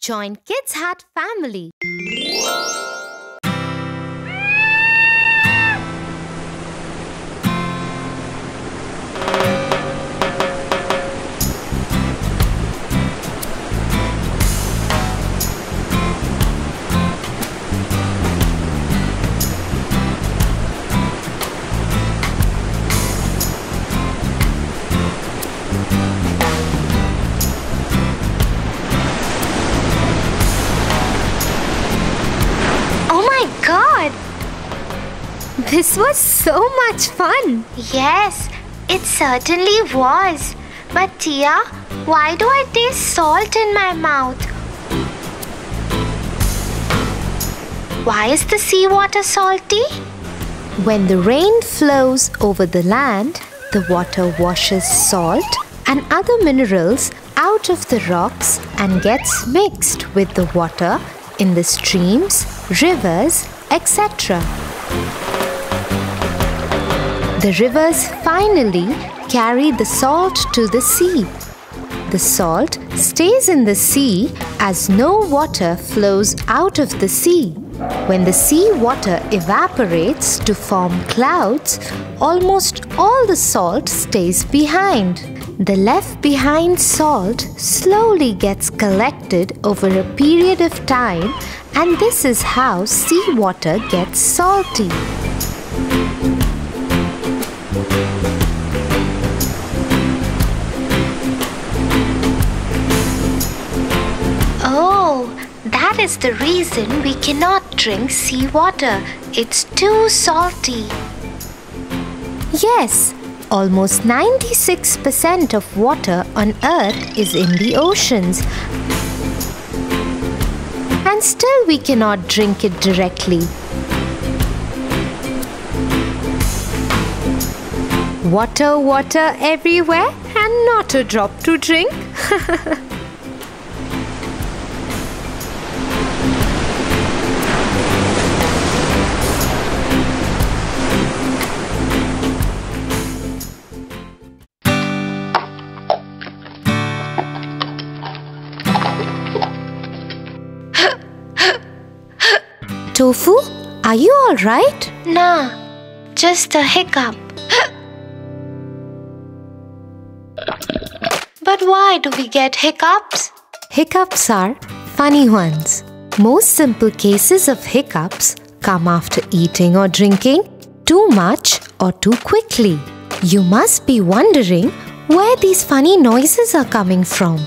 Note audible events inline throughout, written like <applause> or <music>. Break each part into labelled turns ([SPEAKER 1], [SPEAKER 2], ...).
[SPEAKER 1] Join Kids Hut family. This was so much fun.
[SPEAKER 2] Yes, it certainly was. But Tia, why do I taste salt in my mouth? Why is the seawater salty?
[SPEAKER 1] When the rain flows over the land, the water washes salt and other minerals out of the rocks and gets mixed with the water in the streams, rivers, etc. The rivers finally carry the salt to the sea. The salt stays in the sea as no water flows out of the sea. When the sea water evaporates to form clouds, almost all the salt stays behind. The left behind salt slowly gets collected over a period of time, and this is how seawater gets salty.
[SPEAKER 2] Is the reason we cannot drink seawater. It's too salty.
[SPEAKER 1] Yes, almost 96% of water on Earth is in the oceans. And still we cannot drink it directly. Water, water everywhere, and not a drop to drink. <laughs> Tofu, are you alright?
[SPEAKER 2] Nah, just a hiccup. but why do we get hiccups?
[SPEAKER 1] Hiccups are funny ones. Most simple cases of hiccups come after eating or drinking too much or too quickly. You must be wondering where these funny noises are coming from.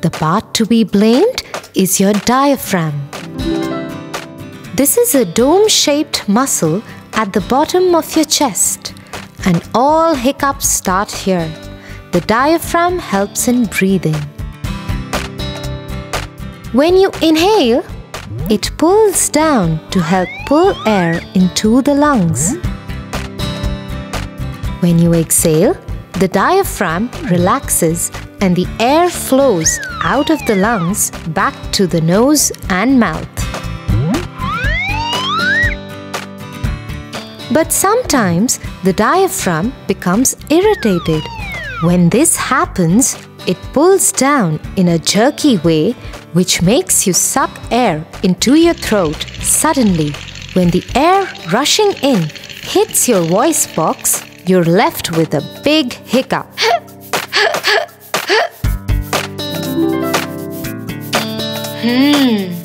[SPEAKER 1] The part to be blamed is your diaphragm. This is a dome shaped muscle at the bottom of your chest, and all hiccups start here. The diaphragm helps in breathing. When you inhale, it pulls down to help pull air into the lungs. When you exhale, the diaphragm relaxes and the air flows out of the lungs back to the nose and mouth. But sometimes the diaphragm becomes irritated. When this happens, it pulls down in a jerky way, which makes you suck air into your throat suddenly. When the air rushing in hits your voice box, you're left with a big hiccup. Hmm.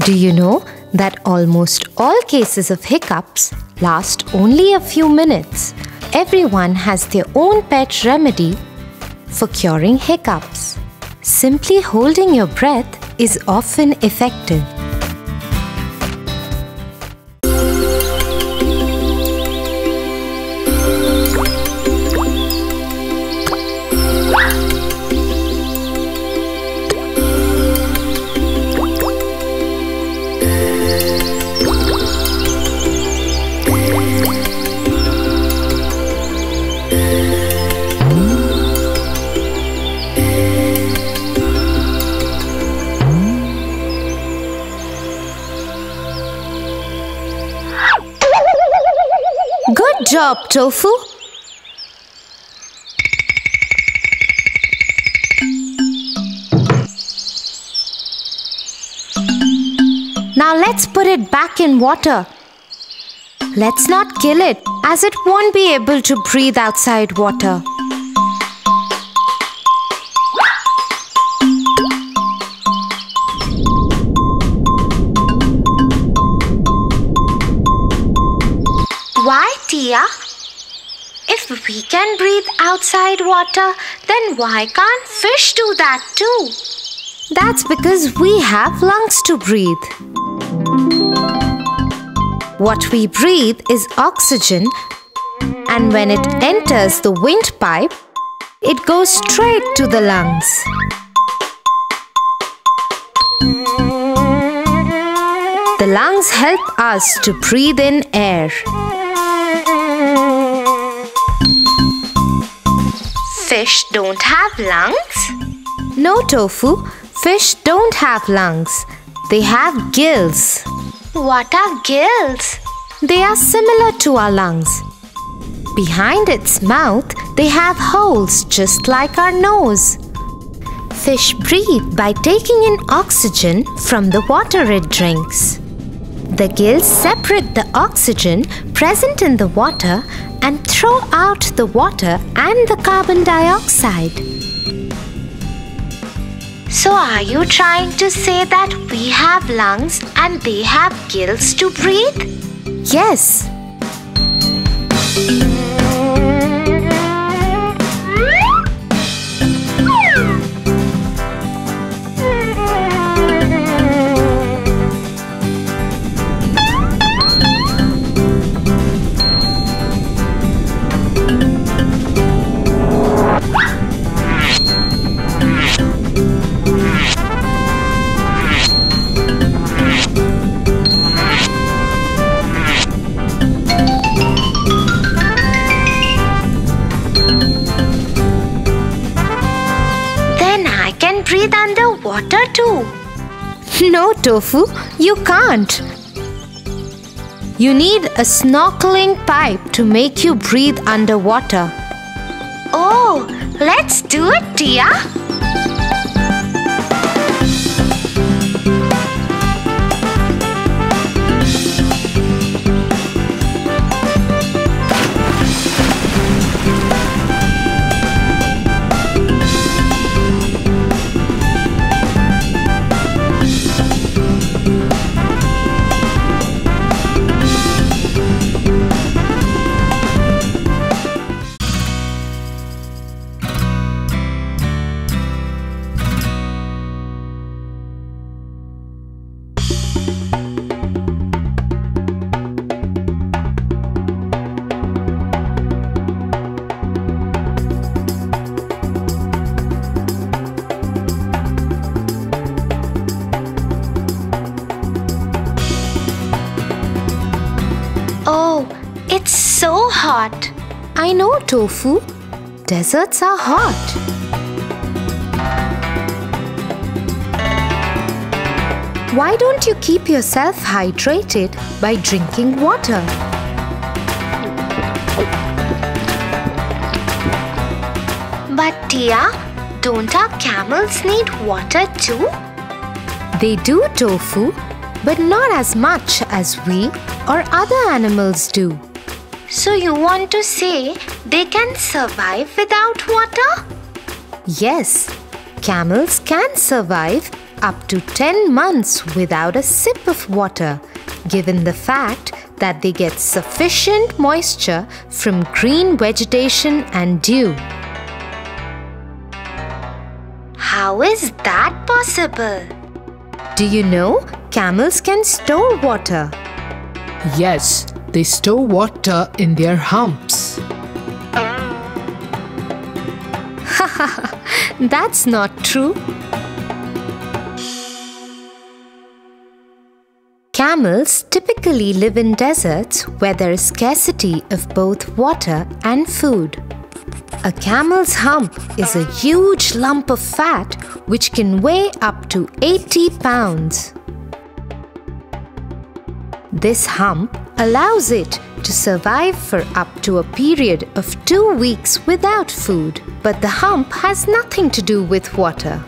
[SPEAKER 1] Do you know that almost all cases of hiccups last only a few minutes? Everyone has their own pet remedy for curing hiccups. Simply holding your breath is often effective. Good job, Tofu. Now let's put it back in water. Let's not kill it as it won't be able to breathe outside water.
[SPEAKER 2] Why, Tia? If we can breathe outside water, then why can't fish do that too?
[SPEAKER 1] That's because we have lungs to breathe. What we breathe is oxygen, and when it enters the windpipe, it goes straight to the lungs. The lungs help us to breathe in air.
[SPEAKER 2] Fish don't have lungs?
[SPEAKER 1] No, Tofu, fish don't have lungs. They have gills.
[SPEAKER 2] What are gills?
[SPEAKER 1] They are similar to our lungs. Behind its mouth, they have holes just like our nose. Fish breathe by taking in oxygen from the water it drinks. The gills separate the oxygen present in the water and throw out the water and the carbon dioxide.
[SPEAKER 2] So, are you trying to say that we have lungs and they have gills to breathe?
[SPEAKER 1] Yes, Tofu, you can't. You need a snorkeling pipe to make you breathe underwater.
[SPEAKER 2] Oh, let's do it, Tia.
[SPEAKER 1] I know, Tofu. Deserts are hot. Why don't you keep yourself hydrated by drinking water?
[SPEAKER 2] But Tia, don't our camels need water too?
[SPEAKER 1] They do, Tofu, but not as much as we or other animals do.
[SPEAKER 2] So you want to say they can survive without water?
[SPEAKER 1] Yes, camels can survive up to 10 months without a sip of water, given the fact that they get sufficient moisture from green vegetation and dew.
[SPEAKER 2] How is that possible?
[SPEAKER 1] Do you know camels can store water?
[SPEAKER 3] Yes, they store water in their humps. <laughs>
[SPEAKER 1] That's not true. Camels typically live in deserts where there is scarcity of both water and food. A camel's hump is a huge lump of fat which can weigh up to 80 pounds. This hump allows it to survive for up to a period of two weeks without food, but the hump has nothing to do with water.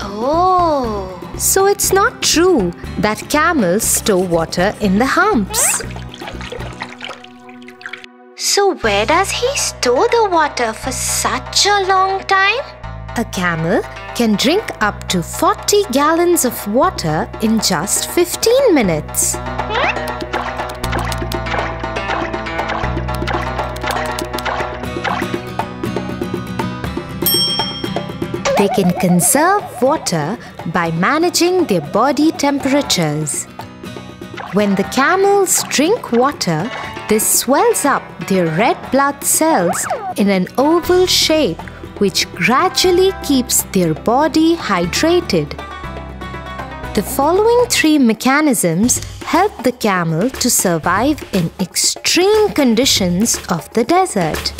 [SPEAKER 2] Oh,
[SPEAKER 1] So it's not true that camels store water in the humps.
[SPEAKER 2] So, where does he store the water for such a long time?
[SPEAKER 1] A camel can drink up to 40 gallons of water in just 15 minutes. Hmm? They can conserve water by managing their body temperatures. When the camels drink water, this swells up their red blood cells in an oval shape which gradually keeps their body hydrated. The following three mechanisms help the camel to survive in extreme conditions of the desert.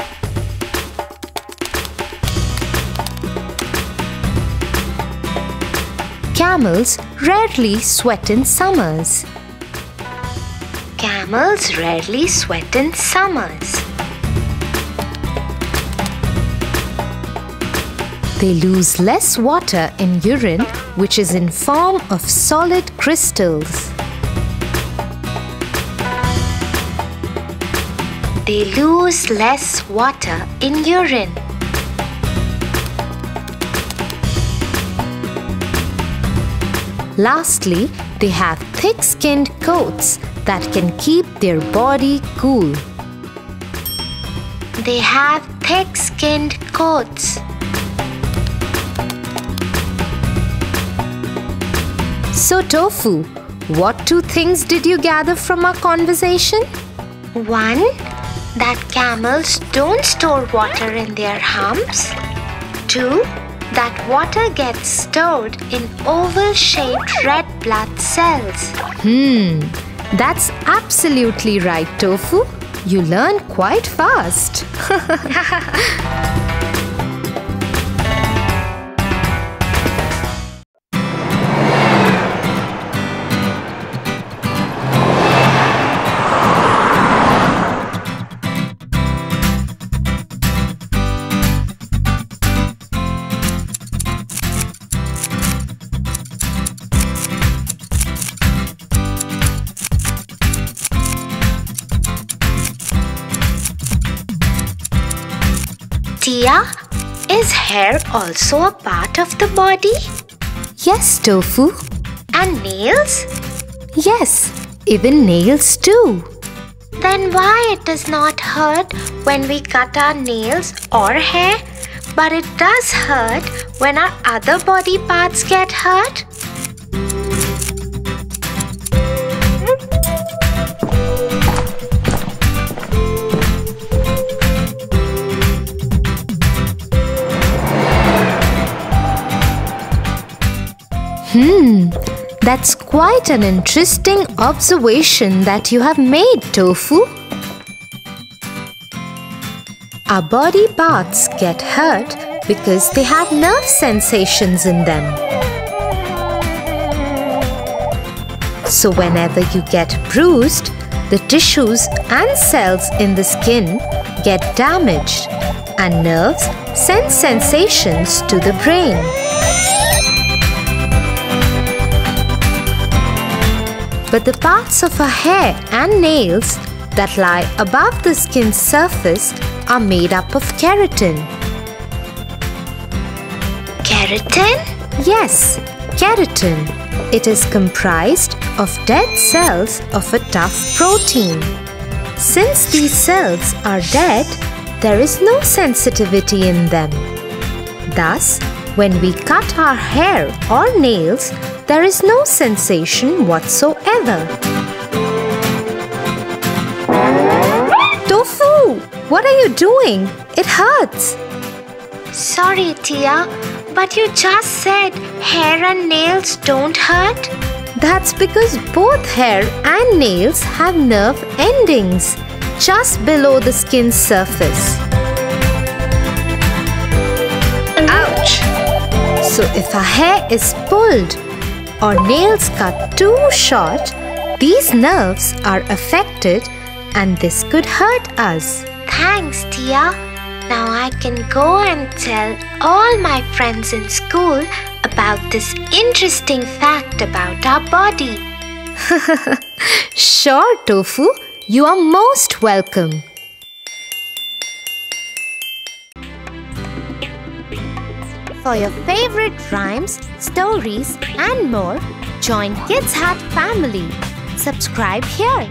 [SPEAKER 1] Camels rarely sweat in summers.
[SPEAKER 2] Camels rarely sweat in summers.
[SPEAKER 1] They lose less water in urine which is in form of solid crystals.
[SPEAKER 2] They lose less water in urine.
[SPEAKER 1] Lastly, they have thick-skinned coats that can keep their body cool.
[SPEAKER 2] They have thick-skinned coats.
[SPEAKER 1] So Tofu, what two things did you gather from our conversation?
[SPEAKER 2] One, that camels don't store water in their humps. Two, that water gets stored in oval shaped red blood cells.
[SPEAKER 1] Hmm, that's absolutely right, Tofu. You learn quite fast. <laughs> <laughs>
[SPEAKER 2] Tia, is hair also a part of the body?
[SPEAKER 1] yes, Tofu.
[SPEAKER 2] And nails?
[SPEAKER 1] Yes, even nails too.
[SPEAKER 2] Then why it does not hurt when we cut our nails or hair, but it does hurt when our other body parts get hurt?
[SPEAKER 1] That's quite an interesting observation that you have made, Tofu. Our body parts get hurt because they have nerve sensations in them. So, whenever you get bruised, the tissues and cells in the skin get damaged, and nerves send sensations to the brain. But the parts of our hair and nails that lie above the skin's surface are made up of keratin.
[SPEAKER 2] Keratin?
[SPEAKER 1] Yes, keratin. It is comprised of dead cells of a tough protein. Since these cells are dead, there is no sensitivity in them. Thus, when we cut our hair or nails, there is no sensation whatsoever. Tofu, what are you doing? It hurts.
[SPEAKER 2] Sorry, Tia, but you just said hair and nails don't hurt?
[SPEAKER 1] That's because both hair and nails have nerve endings just below the skin's surface. Ouch! So if a hair is pulled or nails cut too short, these nerves are affected and this could hurt us.
[SPEAKER 2] Thanks, Tia. Now I can go and tell all my friends in school about this interesting fact about our body. <laughs>
[SPEAKER 1] Sure, Tofu, you are most welcome. For your favorite rhymes, stories, and more, join Kids Hut family. Subscribe here.